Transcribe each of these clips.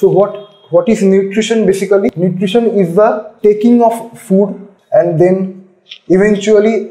So what what is nutrition basically? Nutrition is the taking of food and then eventually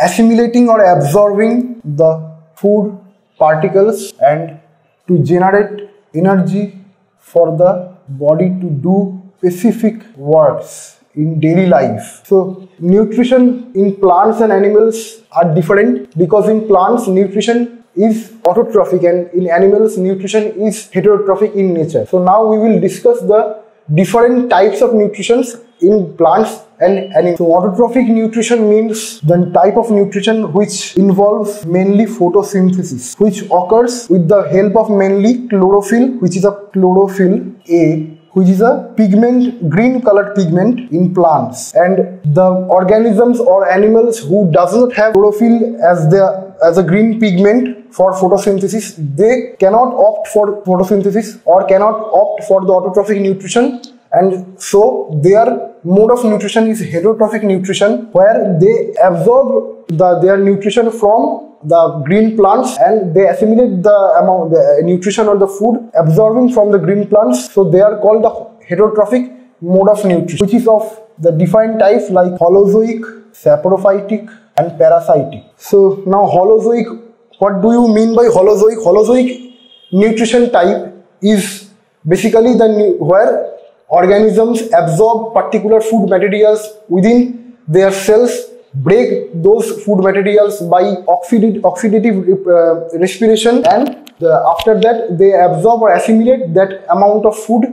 assimilating or absorbing the food particles and to generate energy for the body to do specific works in daily life. So nutrition in plants and animals are different because in plants nutrition is autotrophic and in animals nutrition is heterotrophic in nature. So now we will discuss the different types of nutritions in plants and animals. So autotrophic nutrition means the type of nutrition which involves mainly photosynthesis which occurs with the help of mainly chlorophyll which is a chlorophyll A which is a pigment green colored pigment in plants and the organisms or animals who does not have chlorophyll as their as a green pigment for photosynthesis, they cannot opt for photosynthesis or cannot opt for the autotrophic nutrition and so their mode of nutrition is heterotrophic nutrition where they absorb the, their nutrition from the green plants and they assimilate the amount the nutrition or the food absorbing from the green plants so they are called the heterotrophic mode of nutrition which is of the defined types like holozoic saprophytic and parasitic. So now holozoic, what do you mean by holozoic? Holozoic nutrition type is basically the where organisms absorb particular food materials within their cells break those food materials by oxidative, uh, respiration and after that they absorb or assimilate that amount of food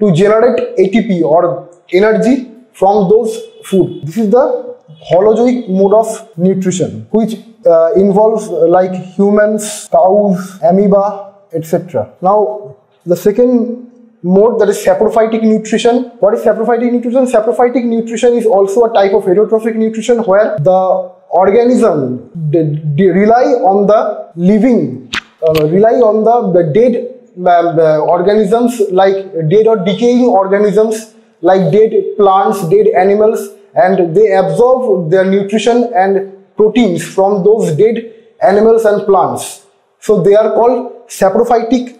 to generate ATP or energy from those food. This is the holozoic mode of nutrition which uh, involves uh, like humans, cows, amoeba, etc. Now the second mode that is saprophytic nutrition. What is saprophytic nutrition? Saprophytic nutrition is also a type of heterotrophic nutrition where the organism rely on the living, uh, rely on the, the dead uh, organisms like dead or decaying organisms like dead plants, dead animals and they absorb their nutrition and proteins from those dead animals and plants. So they are called saprophytic,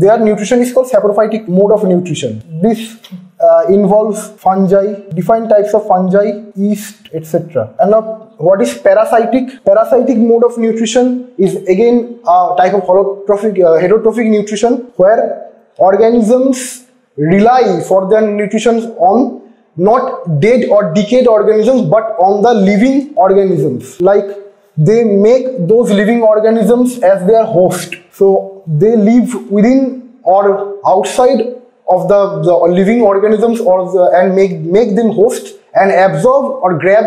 their nutrition is called saprophytic mode of nutrition. This uh, involves fungi, different types of fungi, yeast, etc. And now what is parasitic? Parasitic mode of nutrition is again a type of holotrophic, uh, heterotrophic nutrition where organisms rely for their nutrition on not dead or decayed organisms but on the living organisms. Like they make those living organisms as their host. So they live within or outside of the, the living organisms or the, and make make them host and absorb or grab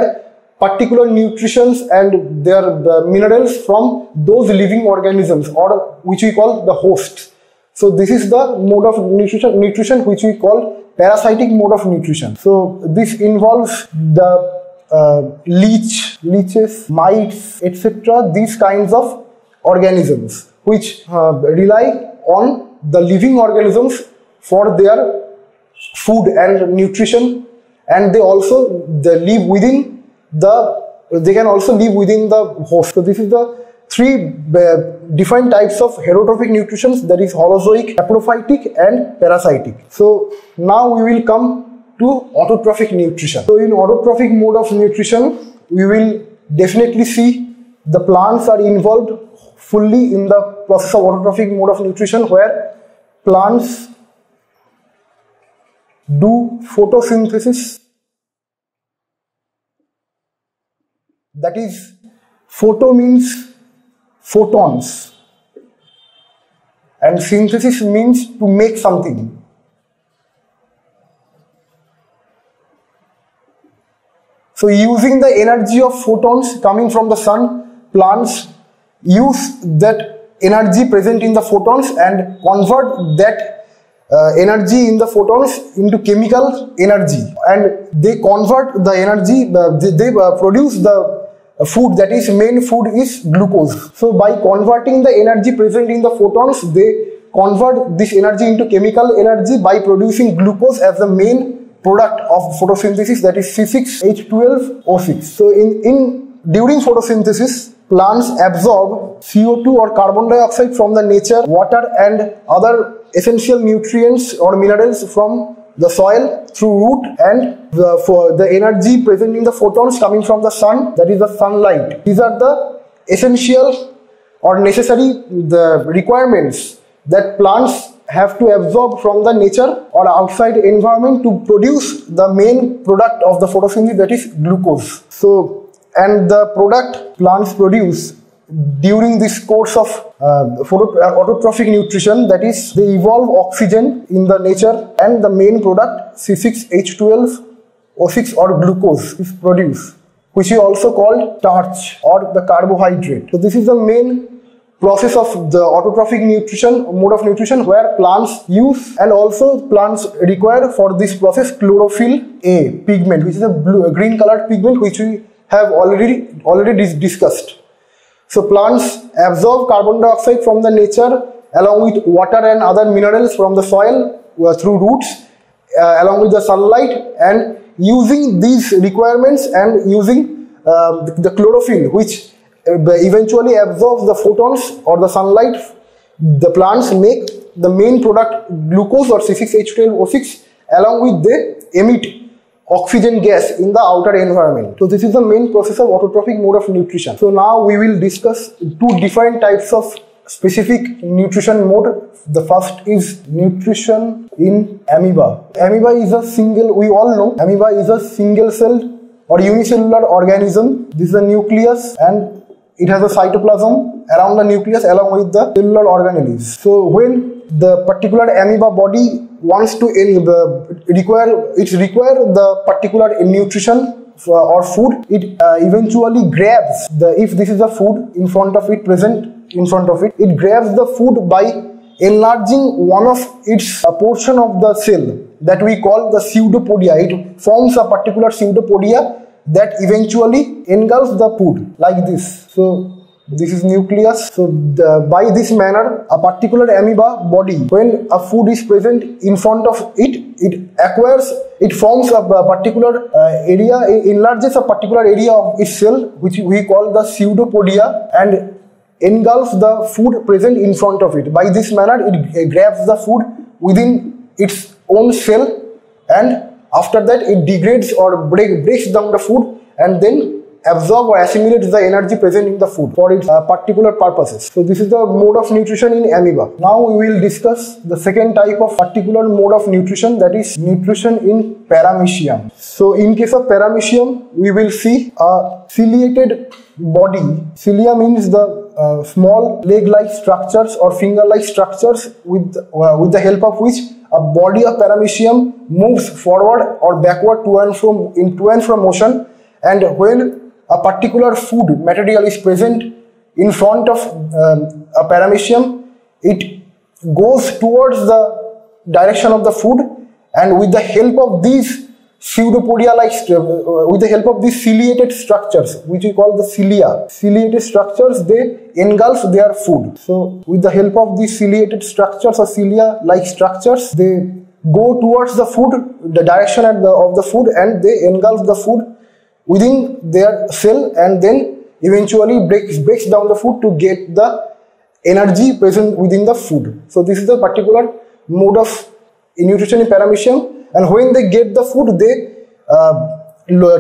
particular nutritions and their the minerals from those living organisms or which we call the hosts so this is the mode of nutrition nutrition which we call parasitic mode of nutrition. So this involves the uh, leech, leeches, mites, etc. These kinds of organisms which uh, rely on the living organisms for their food and nutrition and they also they live within the they can also live within the host. So this is the three uh, different types of heterotrophic nutrition that is holozoic, saprophytic and parasitic. So now we will come to autotrophic nutrition. So in autotrophic mode of nutrition, we will definitely see the plants are involved fully in the process of autotrophic mode of nutrition where plants do photosynthesis that is photo means photons. And synthesis means to make something. So using the energy of photons coming from the sun, plants use that energy present in the photons and convert that uh, energy in the photons into chemical energy and they convert the energy, uh, they, they uh, produce the food that is main food is glucose. So by converting the energy present in the photons, they convert this energy into chemical energy by producing glucose as the main product of photosynthesis that is C6H12O6. So in, in during photosynthesis, plants absorb CO2 or carbon dioxide from the nature, water and other essential nutrients or minerals from the soil through root and the, for the energy present in the photons coming from the sun that is the sunlight. These are the essential or necessary the requirements that plants have to absorb from the nature or outside environment to produce the main product of the photosynthesis that is glucose. So and the product plants produce during this course of uh, uh, autotrophic nutrition that is they evolve oxygen in the nature and the main product C6H12O6 or glucose is produced which is also called starch or the carbohydrate. So this is the main process of the autotrophic nutrition mode of nutrition where plants use and also plants require for this process chlorophyll A pigment which is a blue a green colored pigment which we have already already discussed. So plants absorb carbon dioxide from the nature along with water and other minerals from the soil uh, through roots uh, along with the sunlight and using these requirements and using uh, the, chlorophyll which uh, eventually absorbs the photons or the sunlight. The plants make the main product glucose or C6H12O6 along with they emit oxygen gas in the outer environment. So this is the main process of autotrophic mode of nutrition. So now we will discuss two different types of specific nutrition mode. The first is nutrition in amoeba. Amoeba is a single, we all know, amoeba is a single celled or unicellular organism. This is a nucleus and it has a cytoplasm around the nucleus along with the cellular organelles. So when the particular amoeba body wants to in the require it require the particular nutrition or food it uh, eventually grabs the if this is the food in front of it present in front of it it grabs the food by enlarging one of its a portion of the cell that we call the pseudopodia it forms a particular pseudopodia that eventually engulfs the food like this so this is nucleus. So the, by this manner, a particular amoeba body, when a food is present in front of it, it acquires, it forms a, particular uh, area, enlarges a particular area of its cell, which we call the pseudopodia, and engulfs the food present in front of it. By this manner, it, it grabs the food within its own cell, and after that, it degrades or break, breaks down the food, and then absorb or assimilate the energy present in the food for its uh, particular purposes. So this is the mode of nutrition in amoeba. Now we will discuss the second type of particular mode of nutrition that is nutrition in paramecium. So in case of paramecium, we will see a ciliated body. Cilia means the uh, small leg-like structures or finger-like structures with, uh, with the help of which a body of paramecium moves forward or backward to and from in to and from motion and when a particular food material is present in front of um, a paramecium, it goes towards the direction of the food and with the help of these pseudopodia like uh, with the help of these ciliated structures which we call the cilia. Ciliated structures they engulf their food. So with the help of these ciliated structures or cilia like structures they go towards the food the direction of the food and they engulf the food within their cell and then eventually breaks, breaks down the food to get the energy present within the food. So this is the particular mode of nutrition in paramecium and when they get the food they uh,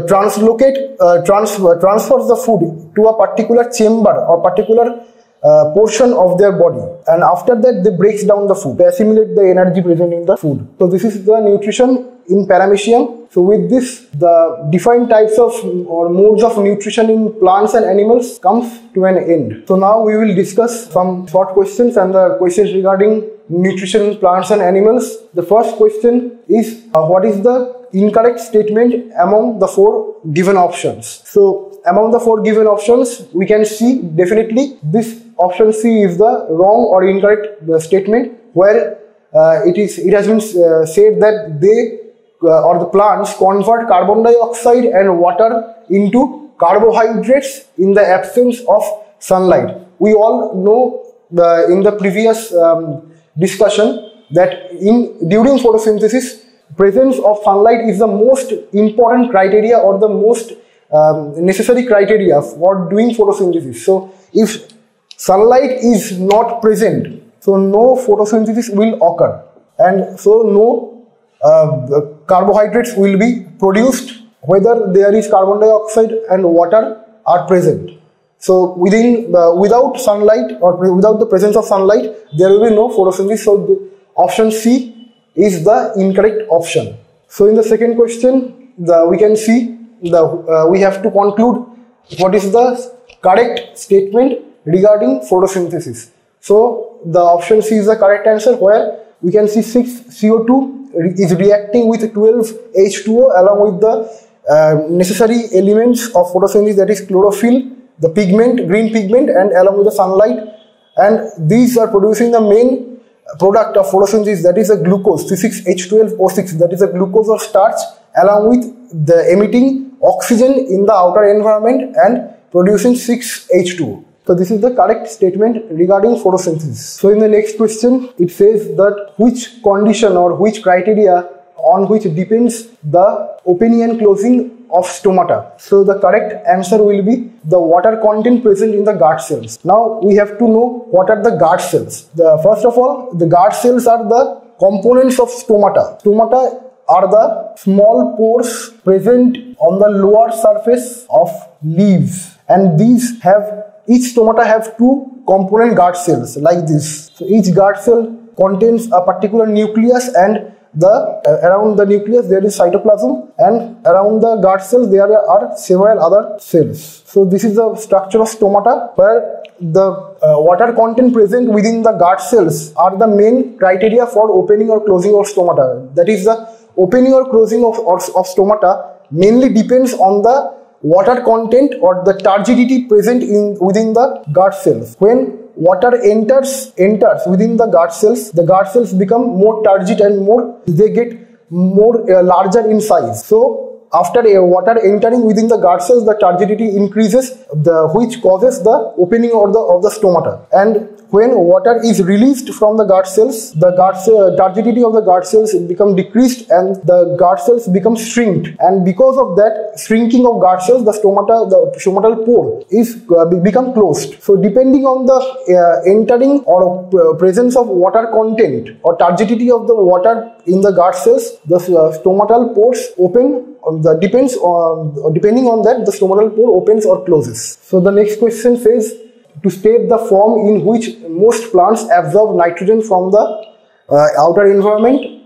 translocate, uh, transfer, transfers the food to a particular chamber or particular uh, portion of their body and after that they breaks down the food, they assimilate the energy present in the food. So this is the nutrition in paramecium so with this, the defined types of or modes of nutrition in plants and animals comes to an end. So now we will discuss some short questions and the questions regarding nutrition in plants and animals. The first question is uh, what is the incorrect statement among the four given options? So among the four given options, we can see definitely this option C is the wrong or incorrect uh, statement where uh, it is it has been uh, said that they uh, or the plants convert carbon dioxide and water into carbohydrates in the absence of sunlight. We all know the, in the previous um, discussion that in during photosynthesis presence of sunlight is the most important criteria or the most um, necessary criteria for doing photosynthesis. So if sunlight is not present so no photosynthesis will occur and so no uh, carbohydrates will be produced whether there is carbon dioxide and water are present. So within uh, without sunlight or without the presence of sunlight, there will be no photosynthesis. So option C is the incorrect option. So in the second question, the, we can see the uh, we have to conclude what is the correct statement regarding photosynthesis. So the option C is the correct answer where we can see 6 CO2 is reacting with 12 H2O along with the uh, necessary elements of photosynthesis that is chlorophyll, the pigment, green pigment and along with the sunlight and these are producing the main product of photosynthesis that is a glucose C6H12O6 that is a glucose or starch along with the emitting oxygen in the outer environment and producing 6H2O. So this is the correct statement regarding photosynthesis. So in the next question, it says that which condition or which criteria on which depends the opening and closing of stomata. So the correct answer will be the water content present in the guard cells. Now we have to know what are the guard cells. The first of all, the guard cells are the components of stomata. Stomata are the small pores present on the lower surface of leaves and these have each stomata have two component guard cells like this. So each guard cell contains a particular nucleus and the uh, around the nucleus there is cytoplasm and around the guard cells there are several other cells. So this is the structure of stomata where the uh, water content present within the guard cells are the main criteria for opening or closing of stomata. That is the opening or closing of, of, of stomata mainly depends on the water content or the turgidity present in within the guard cells. When water enters enters within the guard cells, the guard cells become more turgid and more they get more uh, larger in size. So after a water entering within the guard cells, the turgidity increases, the which causes the opening of the of the stomata. And when water is released from the guard cells, the guard turgidity of the guard cells become decreased and the guard cells become shrinked. And because of that shrinking of guard cells, the stomata, the stomatal pore is uh, become closed. So depending on the uh, entering or uh, presence of water content or turgidity of the water in the guard cells, the uh, stomatal pores open the depends on depending on that the stomatal pore opens or closes. So the next question says to state the form in which most plants absorb nitrogen from the uh, outer environment.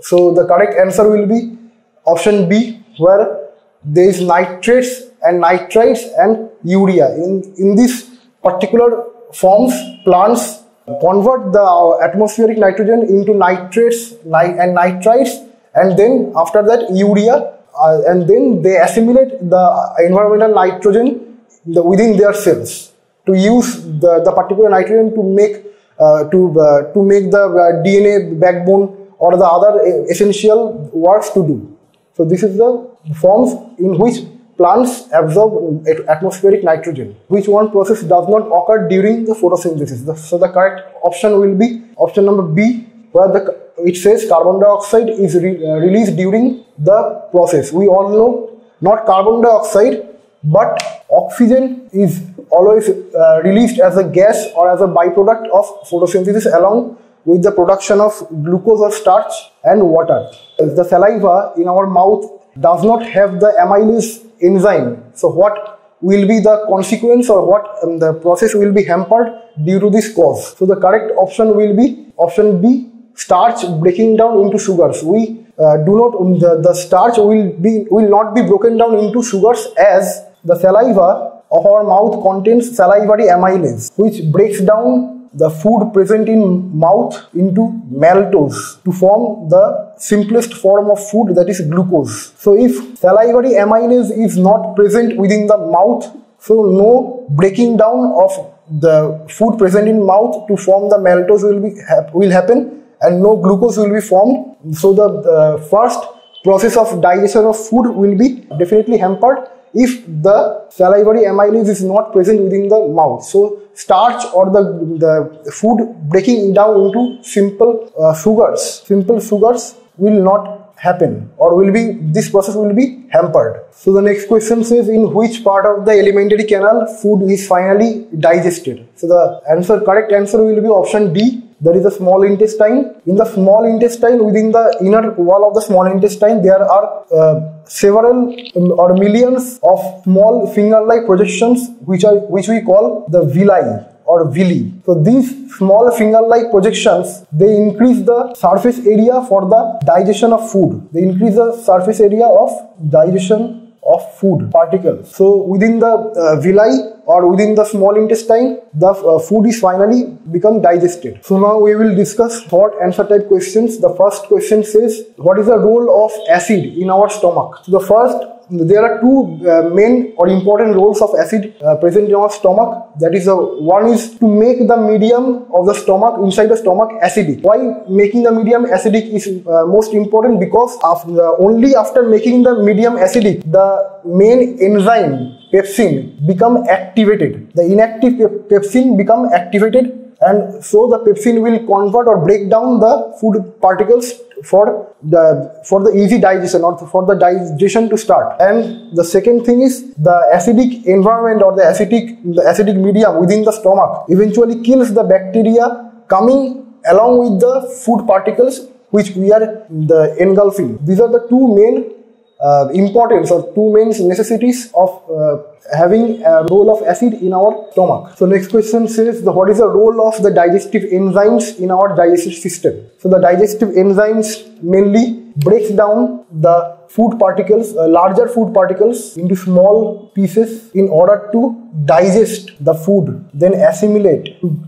So the correct answer will be option B where there is nitrates and nitrites and urea. In, in these particular forms, plants convert the atmospheric nitrogen into nitrates and nitrites and then after that urea uh, and then they assimilate the environmental nitrogen the, within their cells to use the, the particular nitrogen to make uh, to uh, to make the uh, DNA backbone or the other essential works to do. So this is the forms in which plants absorb atmospheric nitrogen. Which one process does not occur during the photosynthesis? So the correct option will be option number B, where the it says carbon dioxide is re, uh, released during the process. We all know not carbon dioxide but oxygen is always uh, released as a gas or as a byproduct of photosynthesis along with the production of glucose or starch and water. The saliva in our mouth does not have the amylase enzyme. So what will be the consequence or what um, the process will be hampered due to this cause. So the correct option will be option B starch breaking down into sugars. We uh, do not um, the, the starch will be will not be broken down into sugars as the saliva of our mouth contains salivary amylase, which breaks down the food present in mouth into maltose to form the simplest form of food that is glucose. So if salivary amylase is not present within the mouth, so no breaking down of the food present in mouth to form the maltose will be will happen and no glucose will be formed. So the, first process of digestion of food will be definitely hampered if the salivary amylase is not present within the mouth. So starch or the, the food breaking down into simple uh, sugars, simple sugars will not happen or will be this process will be hampered. So the next question says in which part of the alimentary canal food is finally digested. So the answer correct answer will be option D there is a small intestine. In the small intestine, within the inner wall of the small intestine, there are uh, several um, or millions of small finger-like projections, which are which we call the villi or villi. So these small finger-like projections, they increase the surface area for the digestion of food. They increase the surface area of digestion of food particles. So within the uh, villi or within the small intestine, the uh, food is finally become digested. So now we will discuss short answer type questions. The first question says, what is the role of acid in our stomach? So the first there are two uh, main or important roles of acid uh, present in our stomach. That is uh, one is to make the medium of the stomach inside the stomach acidic. Why making the medium acidic is uh, most important? Because after, only after making the medium acidic the main enzyme pepsin become activated. The inactive pepsin become activated and so the pepsin will convert or break down the food particles for the for the easy digestion or for the digestion to start. And the second thing is the acidic environment or the acidic the acidic medium within the stomach eventually kills the bacteria coming along with the food particles which we are the engulfing. These are the two main uh, importance or two main necessities of uh, having a role of acid in our stomach. So next question says the, what is the role of the digestive enzymes in our digestive system? So the digestive enzymes mainly breaks down the food particles, uh, larger food particles into small pieces in order to digest the food, then assimilate, to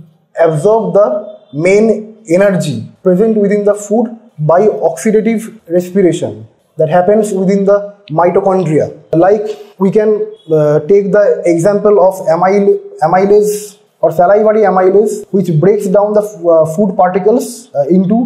absorb the main energy present within the food by oxidative respiration that happens within the mitochondria. Like we can uh, take the example of amyl amylase or salivary amylase which breaks down the uh, food particles uh, into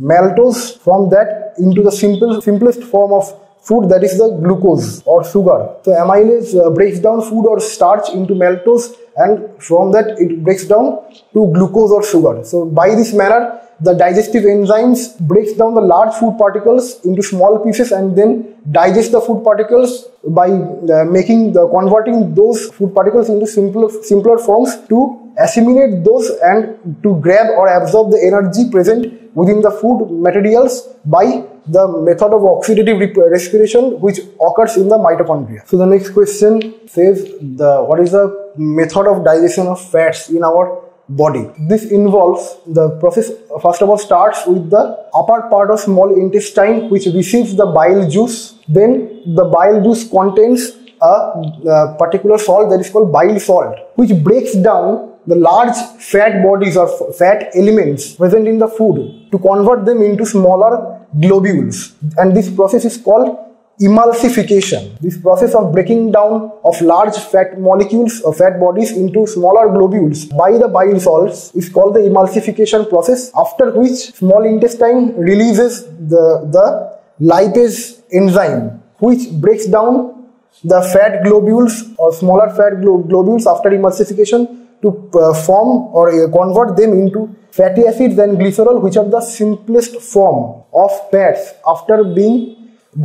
maltose from that into the simple simplest form of food that is the glucose or sugar. So amylase uh, breaks down food or starch into maltose and from that it breaks down to glucose or sugar. So by this manner the digestive enzymes breaks down the large food particles into small pieces and then digest the food particles by uh, making the converting those food particles into simpler simpler forms to assimilate those and to grab or absorb the energy present within the food materials by the method of oxidative respiration which occurs in the mitochondria. So the next question says the what is the method of digestion of fats in our body. This involves the process first of all starts with the upper part of small intestine which receives the bile juice. Then the bile juice contains a, a particular salt that is called bile salt which breaks down the large fat bodies or fat elements present in the food to convert them into smaller globules and this process is called emulsification. This process of breaking down of large fat molecules or fat bodies into smaller globules by the bile salts is called the emulsification process after which small intestine releases the, the lipase enzyme which breaks down the fat globules or smaller fat glo globules after emulsification to uh, form or uh, convert them into fatty acids and glycerol which are the simplest form of fats after being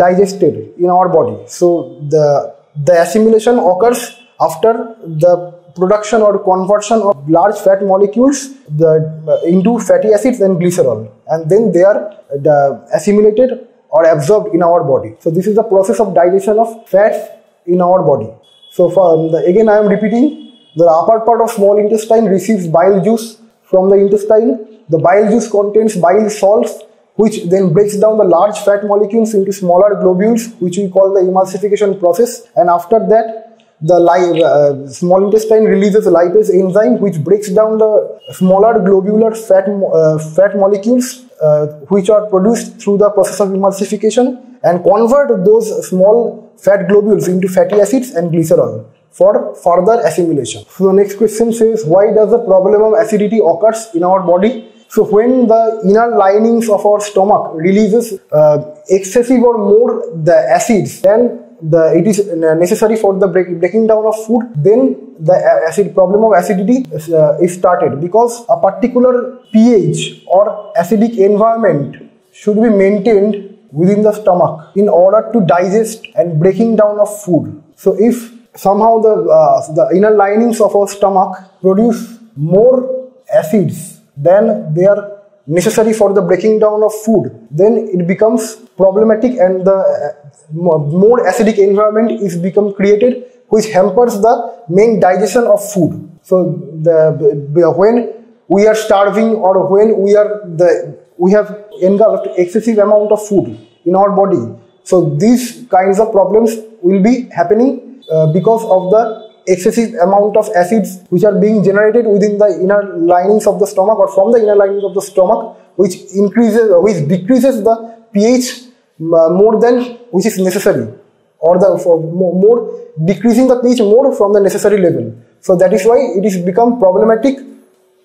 digested in our body. So the, the assimilation occurs after the production or conversion of large fat molecules the, uh, into fatty acids and glycerol and then they are uh, assimilated or absorbed in our body. So this is the process of digestion of fats in our body. So for um, the, again I am repeating the upper part of small intestine receives bile juice from the intestine. The bile juice contains bile salts which then breaks down the large fat molecules into smaller globules, which we call the emulsification process. And after that, the uh, small intestine releases lipase enzyme, which breaks down the smaller globular fat, uh, fat molecules, uh, which are produced through the process of emulsification and convert those small fat globules into fatty acids and glycerol for further assimilation. So the next question says, why does the problem of acidity occurs in our body? So when the inner linings of our stomach releases uh, excessive or more the acids, then the it is necessary for the break, breaking down of food. Then the acid problem of acidity is, uh, is started because a particular pH or acidic environment should be maintained within the stomach in order to digest and breaking down of food. So if somehow the uh, the inner linings of our stomach produce more acids than they are necessary for the breaking down of food, then it becomes problematic and the uh, more acidic environment is become created which hampers the main digestion of food. So the when we are starving or when we are the we have engulfed excessive amount of food in our body. So these kinds of problems will be happening uh, because of the excessive amount of acids which are being generated within the inner linings of the stomach or from the inner linings of the stomach which increases which decreases the pH uh, more than which is necessary or the for more decreasing the pH more from the necessary level. So that is why it is become problematic.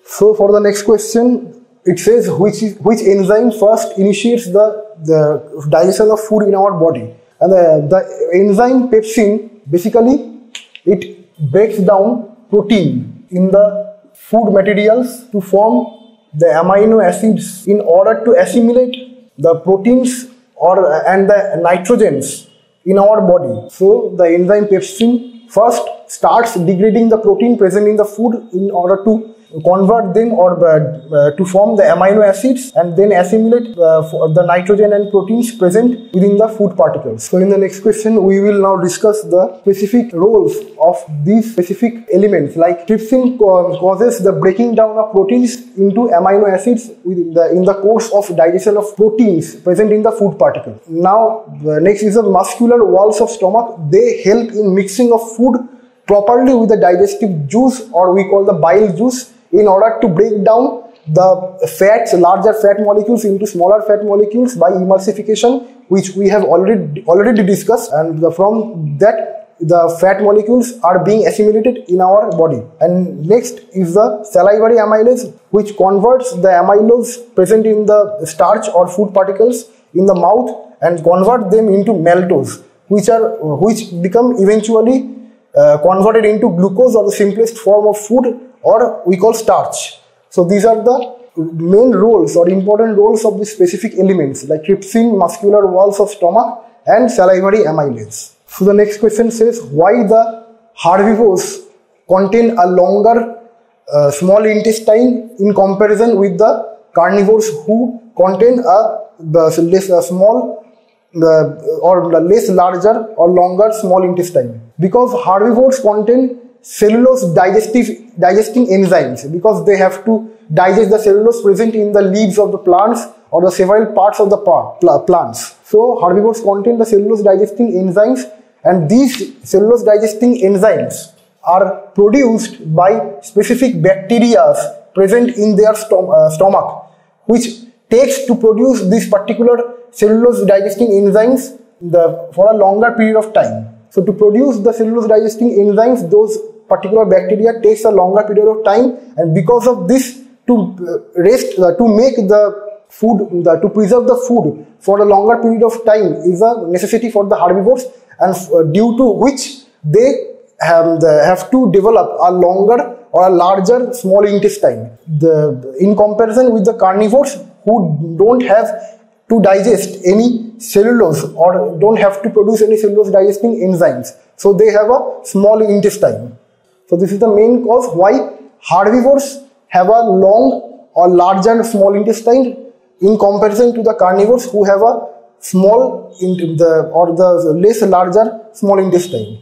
So for the next question it says which is, which enzyme first initiates the the digestion of food in our body? And the, the enzyme pepsin basically it breaks down protein in the food materials to form the amino acids in order to assimilate the proteins or and the nitrogens in our body. So the enzyme pepsin first starts degrading the protein present in the food in order to convert them or uh, to form the amino acids and then assimilate uh, the nitrogen and proteins present within the food particles. So in the next question we will now discuss the specific roles of these specific elements like trypsin causes the breaking down of proteins into amino acids within the, in the course of digestion of proteins present in the food particle. Now the next is the muscular walls of stomach. They help in mixing of food properly with the digestive juice or we call the bile juice in order to break down the fats, larger fat molecules into smaller fat molecules by emulsification, which we have already already discussed, and the, from that the fat molecules are being assimilated in our body. And next is the salivary amylase, which converts the amylose present in the starch or food particles in the mouth and convert them into maltose, which are which become eventually uh, converted into glucose or the simplest form of food or we call starch. So these are the main roles or important roles of the specific elements like trypsin, muscular walls of stomach and salivary amylase. So the next question says why the herbivores contain a longer uh, small intestine in comparison with the carnivores who contain a less small the, or the less larger or longer small intestine because herbivores contain cellulose digestive digesting enzymes because they have to digest the cellulose present in the leaves of the plants or the several parts of the plants. So herbivores contain the cellulose digesting enzymes and these cellulose digesting enzymes are produced by specific bacteria present in their stom uh, stomach which takes to produce these particular cellulose digesting enzymes the, for a longer period of time. So to produce the cellulose digesting enzymes, those particular bacteria takes a longer period of time and because of this to uh, rest uh, to make the food the, to preserve the food for a longer period of time is a necessity for the herbivores and uh, due to which they have, the, have to develop a longer or a larger small intestine. The in comparison with the carnivores who don't have to digest any cellulose or don't have to produce any cellulose digesting enzymes. So they have a small intestine so this is the main cause why herbivores have a long or larger and small intestine in comparison to the carnivores who have a small the or the less larger small intestine.